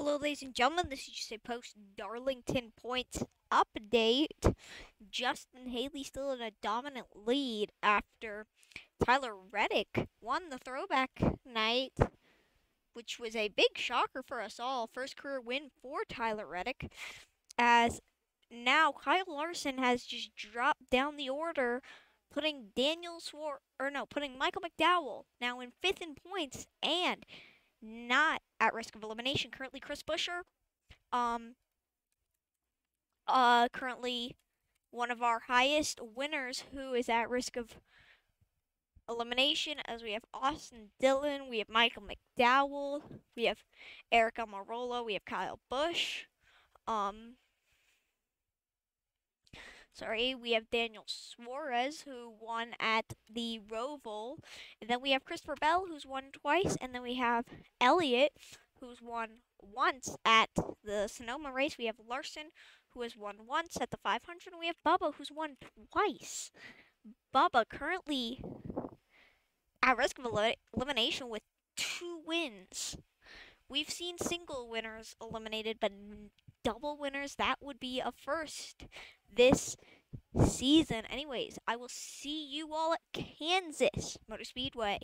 Hello, ladies and gentlemen. This is just a post Darlington points update. Justin Haley still in a dominant lead after Tyler Reddick won the throwback night, which was a big shocker for us all. First career win for Tyler Reddick, as now Kyle Larson has just dropped down the order, putting Daniel Swar or no, putting Michael McDowell now in fifth in points and not at risk of elimination. Currently, Chris Buescher, um, uh, currently one of our highest winners who is at risk of elimination as we have Austin Dillon, we have Michael McDowell, we have Eric Almirola, we have Kyle Busch, um, sorry, we have Daniel Suarez who won at the Roval, and then we have Christopher Bell who's won twice, and then we have Elliott who's won once at the Sonoma race. We have Larson who has won once at the 500, and we have Bubba who's won twice. Bubba currently at risk of el elimination with two wins. We've seen single winners eliminated, but double winners, that would be a first this season. Anyways, I will see you all at Kansas Motor Speedway.